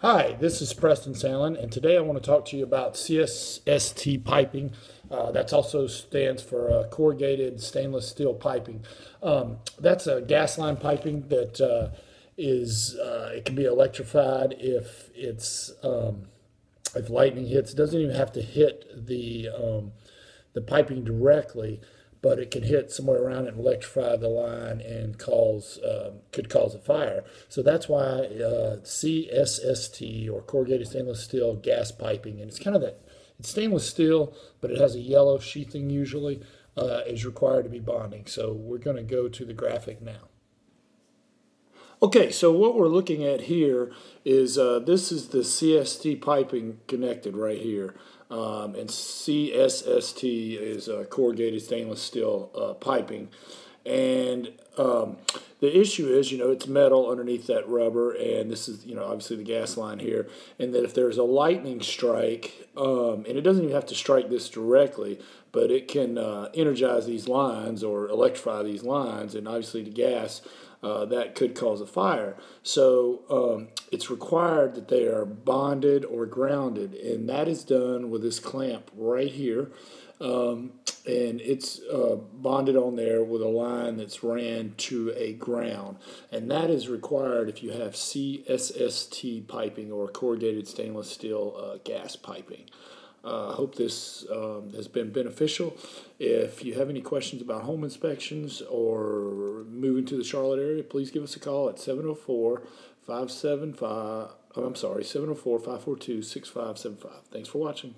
Hi, this is Preston Sandlin, and today I want to talk to you about CSST piping. Uh, that also stands for uh, corrugated stainless steel piping. Um, that's a gas line piping that uh, is uh, it can be electrified if it's um, if lightning hits. It doesn't even have to hit the um, the piping directly but it can hit somewhere around and electrify the line and cause um, could cause a fire. So that's why uh, CSST or corrugated stainless steel gas piping, and it's kind of that it's stainless steel, but it has a yellow sheathing usually uh, is required to be bonding. So we're going to go to the graphic now. Okay, so what we're looking at here is uh, this is the CSST piping connected right here. Um, and CSST is uh, corrugated stainless steel uh, piping. And um, the issue is, you know, it's metal underneath that rubber, and this is, you know, obviously the gas line here. And that if there's a lightning strike, um, and it doesn't even have to strike this directly, but it can uh, energize these lines or electrify these lines, and obviously the gas uh, that could cause a fire. So um, it's required that they are bonded or grounded, and that is done with this clamp right here. Um, and it's uh, bonded on there with a line that's ran to a ground. And that is required if you have CSST piping or corrugated stainless steel uh, gas piping. I uh, hope this um, has been beneficial. If you have any questions about home inspections or moving to the Charlotte area, please give us a call at 704 575. I'm sorry, 704 542 6575. Thanks for watching.